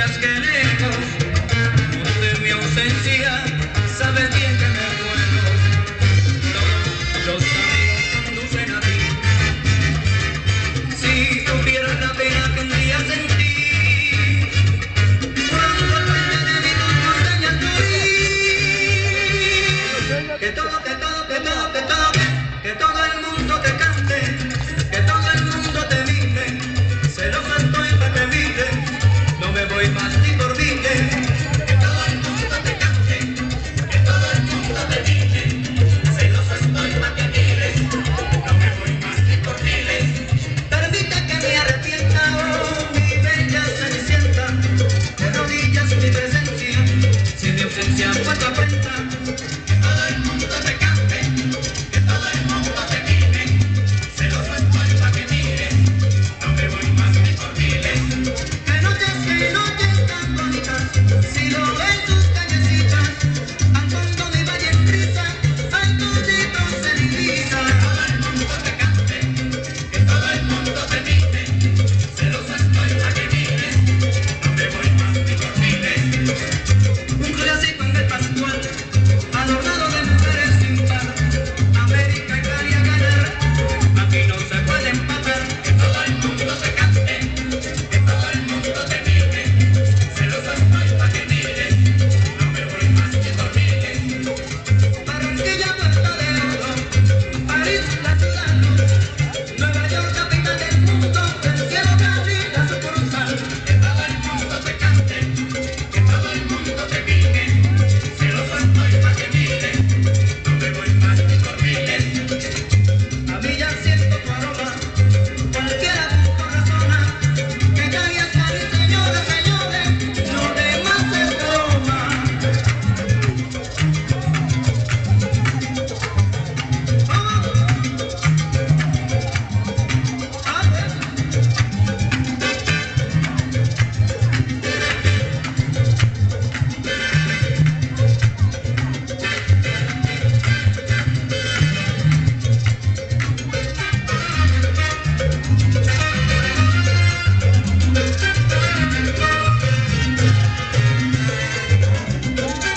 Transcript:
días que lejos, de mi ausencia sabes bien que me acuerdo. Todos los amigos conducen a ti. Si tuvieras la pena que un día cuando al frente de mí tus montañas que todo, que todo, que todo, que todo, que todo el mundo te canta.